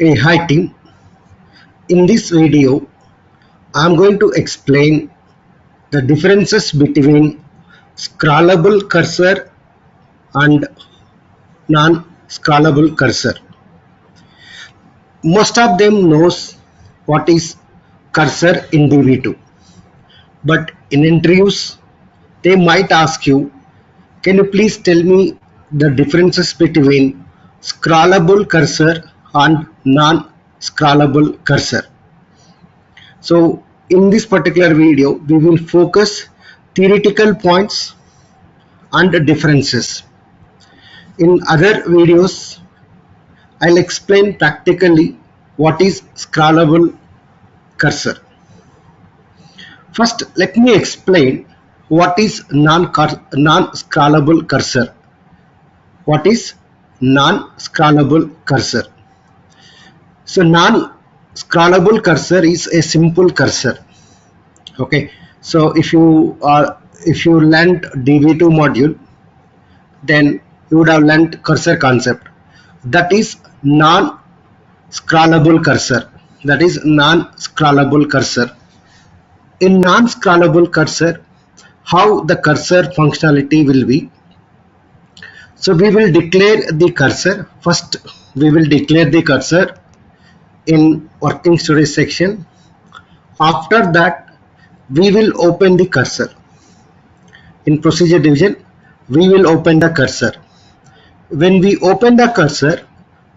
Hey, hi team. In this video, I'm going to explain the differences between scrollable cursor and non-scrollable cursor. Most of them knows what is cursor in DB2. But in interviews, they might ask you, can you please tell me the differences between scrollable cursor and non-scrollable cursor. So in this particular video, we will focus theoretical points and differences. In other videos, I'll explain practically what is scrollable cursor. First, let me explain what is non-scrollable cursor. What is non-scrollable cursor? So non-scrollable cursor is a simple cursor. Okay. So if you are if you learned DB2 module, then you would have learned cursor concept. That is non-scrollable cursor. That is non-scrollable cursor. In non-scrollable cursor, how the cursor functionality will be so we will declare the cursor first we will declare the cursor in working storage section. After that we will open the cursor. In procedure division we will open the cursor. When we open the cursor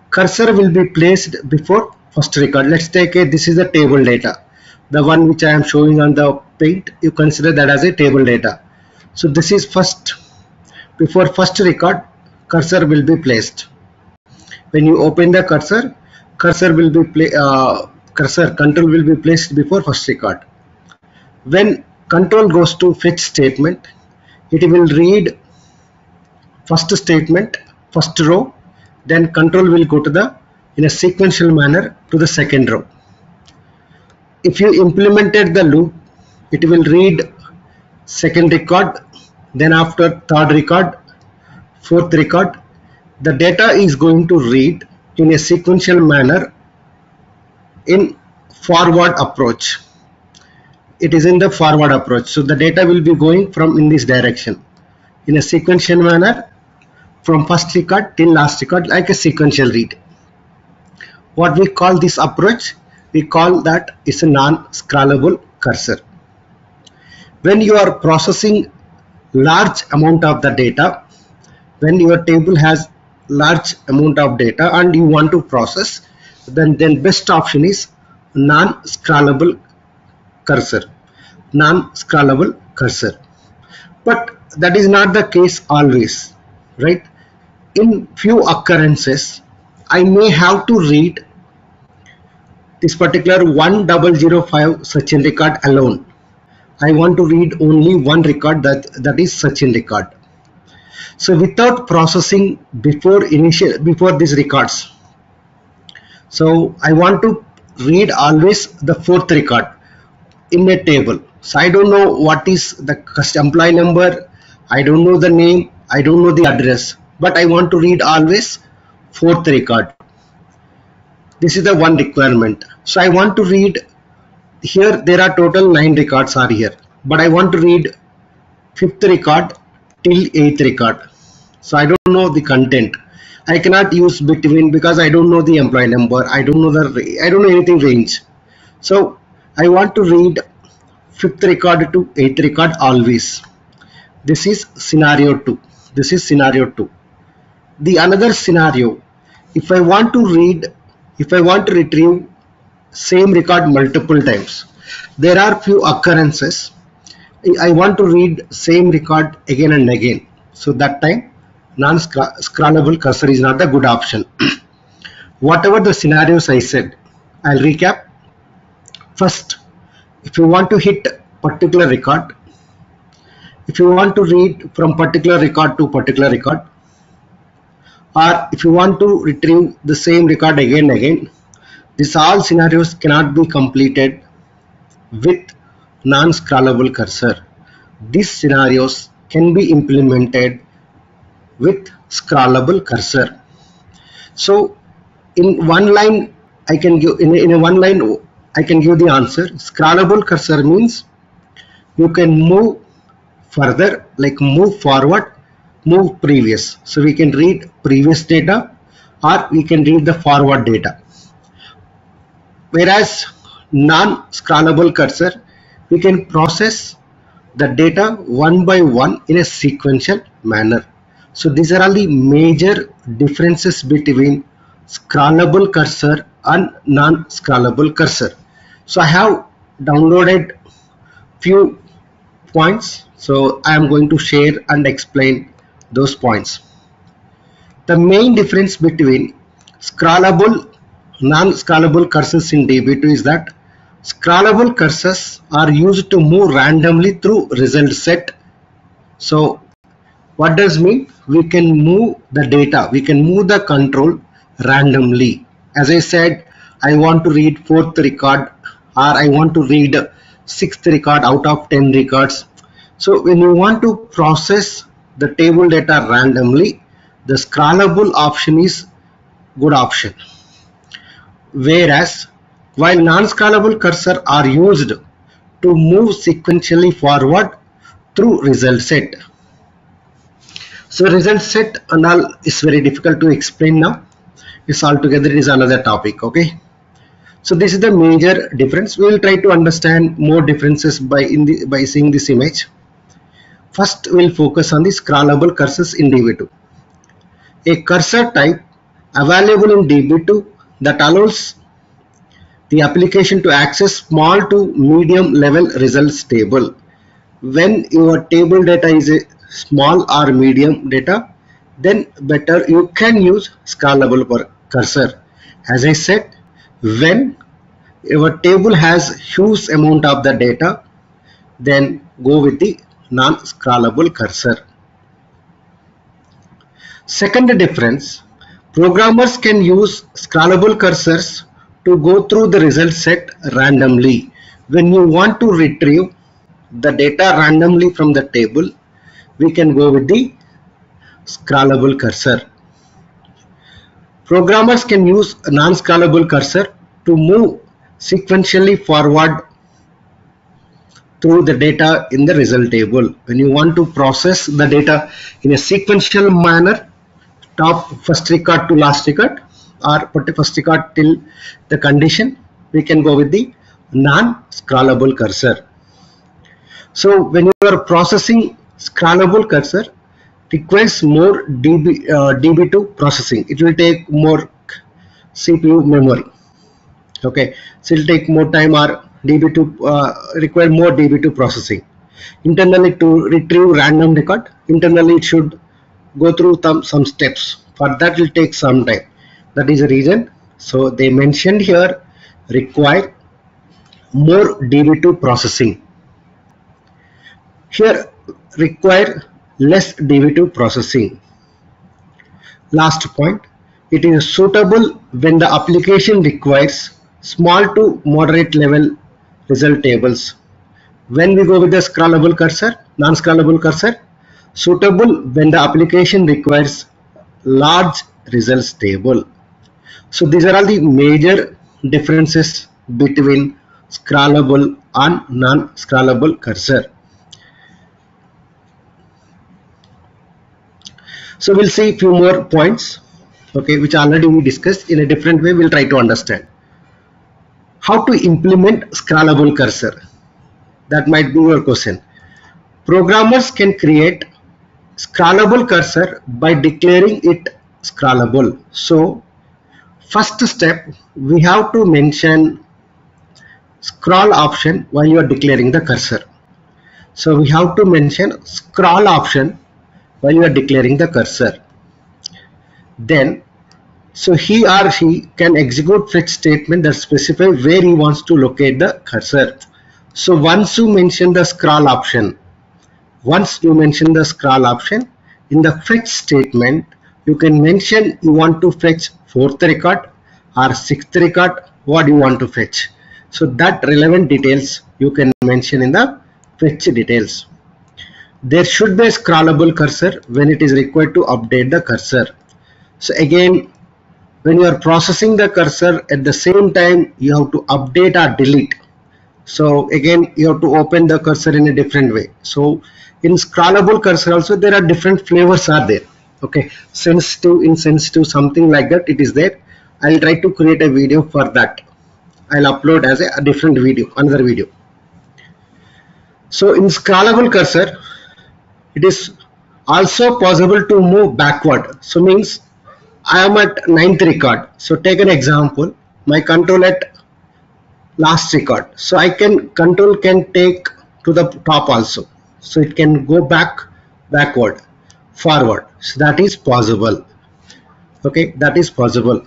cursor will be placed before first record. Let's take a this is the table data. The one which I am showing on the paint you consider that as a table data. So this is first. Before first record cursor will be placed. When you open the cursor cursor will be play, uh, cursor control will be placed before first record. When control goes to fetch statement it will read first statement first row then control will go to the in a sequential manner to the second row. If you implemented the loop it will read second record then after third record fourth record the data is going to read in a sequential manner in forward approach. It is in the forward approach. So the data will be going from in this direction. In a sequential manner from first record till last record like a sequential read. What we call this approach we call that is a non-scrollable cursor. When you are processing large amount of the data, when your table has large amount of data and you want to process, then then best option is non-scrollable cursor. Non-scrollable cursor. But that is not the case always, right? In few occurrences, I may have to read this particular 1005 Sachin record alone. I want to read only one record that, that is Sachin record. So without processing before initial before these records. So I want to read always the fourth record in a table. So I don't know what is the employee number. I don't know the name. I don't know the address. But I want to read always fourth record this is the one requirement so I want to read here there are total nine records are here but I want to read fifth record till eighth record. So I don't know the content. I cannot use between because I don't know the employee number. I don't know the I don't know anything range. So I want to read fifth record to eighth record always. This is scenario 2 this is scenario 2 the another scenario. If I want to read if I want to retrieve same record multiple times there are few occurrences I want to read same record again and again. So that time non-scrollable cursor is not the good option. Whatever the scenarios I said I'll recap. First if you want to hit particular record if you want to read from particular record to particular record or if you want to retrieve the same record again and again these all scenarios cannot be completed with non-scrollable cursor. These scenarios can be implemented with scrollable cursor. So in one line I can give in in a one line I can give the answer. Scrollable cursor means you can move further like move forward move previous. So we can read previous data or we can read the forward data. Whereas non-scrollable cursor we can process the data one by one in a sequential manner. So these are all the major differences between scrollable cursor and non-scrollable cursor. So I have downloaded few points. So I am going to share and explain those points. The main difference between scrollable non-scrollable cursors in DB2 is that scrollable cursors are used to move randomly through result set. So what does mean? We can move the data we can move the control randomly. As I said I want to read fourth record or I want to read sixth record out of 10 records. So when you want to process the table data randomly the scrollable option is good option. Whereas while non-scrollable cursor are used to move sequentially forward through result set. So result set and all is very difficult to explain now. It's altogether it is another topic okay? So this is the major difference. We will try to understand more differences by in the by seeing this image. First we'll focus on the scrollable cursors in db2 a cursor type available in db2 that allows the application to access small to medium level results table. When your table data is a small or medium data, then better you can use scrollable cursor. As I said, when your table has huge amount of the data, then go with the non-scrollable cursor. Second difference, programmers can use scrollable cursors to go through the result set randomly. When you want to retrieve the data randomly from the table, we can go with the scrollable cursor. Programmers can use a non-scrollable cursor to move sequentially forward through the data in the result table. When you want to process the data in a sequential manner, top first record to last record, or put first record till the condition we can go with the non-scrollable cursor. So when you are processing scrollable cursor requires more DB, uh, DB2 processing. It will take more CPU memory. Okay. So it will take more time or DB2 uh, require more DB2 processing. Internally to retrieve random record internally it should go through some, some steps. For that will take some time that is the reason. So they mentioned here require more db2 processing. Here require less db2 processing. Last point it is suitable when the application requires small to moderate level result tables. When we go with the scrollable cursor non-scrollable cursor suitable when the application requires large results table so these are all the major differences between scrollable and non-scrollable cursor. So we'll see few more points, okay, which already we discussed in a different way. We'll try to understand how to implement scrollable cursor. That might be your question. Programmers can create scrollable cursor by declaring it scrollable. So first step we have to mention scroll option while you are declaring the cursor. So we have to mention scroll option while you are declaring the cursor. Then so he or she can execute fetch statement that specify where he wants to locate the cursor. So once you mention the scroll option once you mention the scroll option in the fetch statement you can mention you want to fetch fourth record or sixth record what you want to fetch. So that relevant details you can mention in the fetch details. There should be a scrollable cursor when it is required to update the cursor. So again when you are processing the cursor at the same time you have to update or delete. So again you have to open the cursor in a different way. So in scrollable cursor also there are different flavors are there okay. Sensitive insensitive something like that it is there. I'll try to create a video for that. I'll upload as a, a different video another video. So in scrollable cursor it is also possible to move backward. So means I am at ninth record. So take an example. My control at last record. So I can control can take to the top also. So it can go back backward forward. So that is possible. Okay that is possible.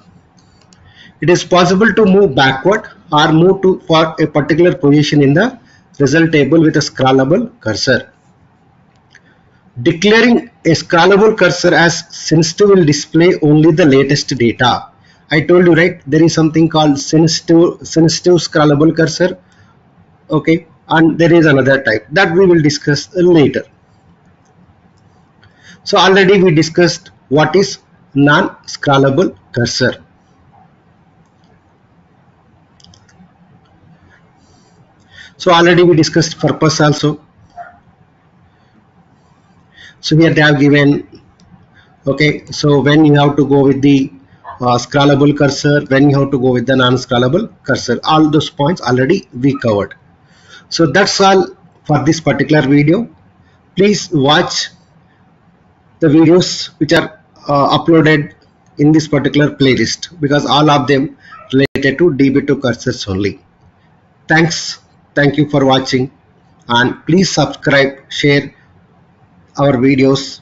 It is possible to move backward or move to for a particular position in the result table with a scrollable cursor. Declaring a scrollable cursor as sensitive will display only the latest data. I told you right there is something called sensitive sensitive scrollable cursor. Okay and there is another type that we will discuss later. So already we discussed what is non-scrollable cursor. So already we discussed purpose also. So here they have given okay so when you have to go with the uh, scrollable cursor when you have to go with the non-scrollable cursor all those points already we covered. So that's all for this particular video. Please watch the videos which are uh, uploaded in this particular playlist because all of them related to db2 cursors only. Thanks. Thank you for watching and please subscribe share our videos